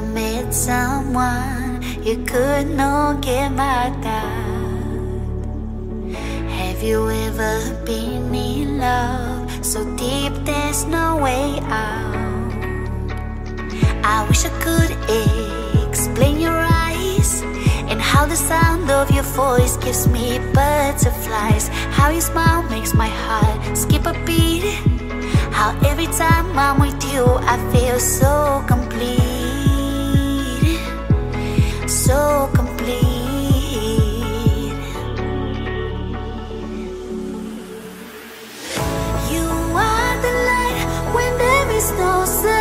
met someone you could not get my doubt. Have you ever been in love so deep there's no way out? I wish I could explain your eyes and how the sound of your voice gives me butterflies. How your smile makes my heart skip a beat. How every time I'm with you, I feel so complete. So complete. You are the light when there is no sun.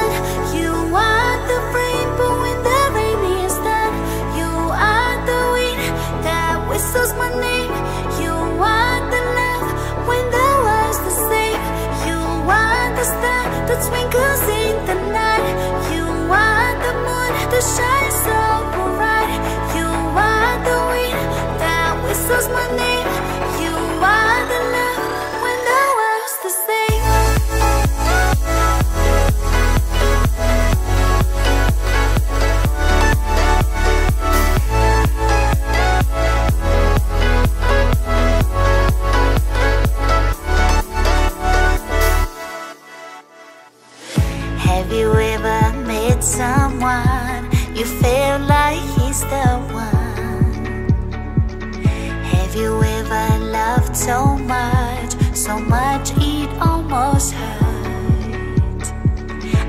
Have you ever met someone you felt like he's the one? Have you ever loved so much, so much it almost hurt?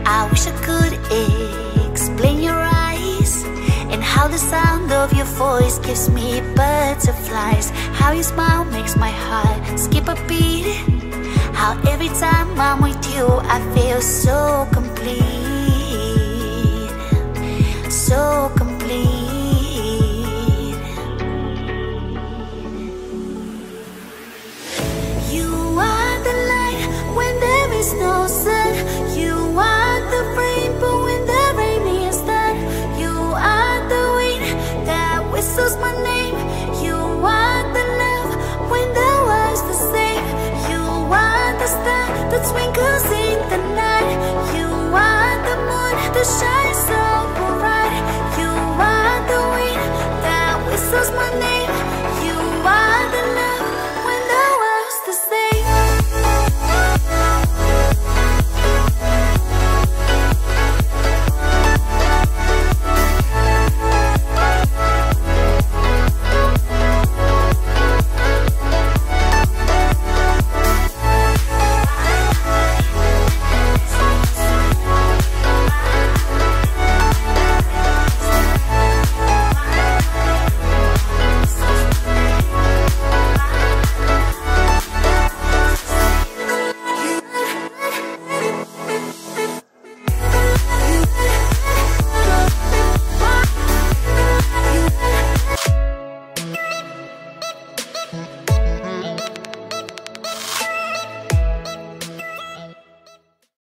I wish I could explain your eyes and how the sound of your voice gives me butterflies. How your smile makes my heart skip a beat. How every time I'm with you, I feel so complete. So complete. You are the light when there is no sun.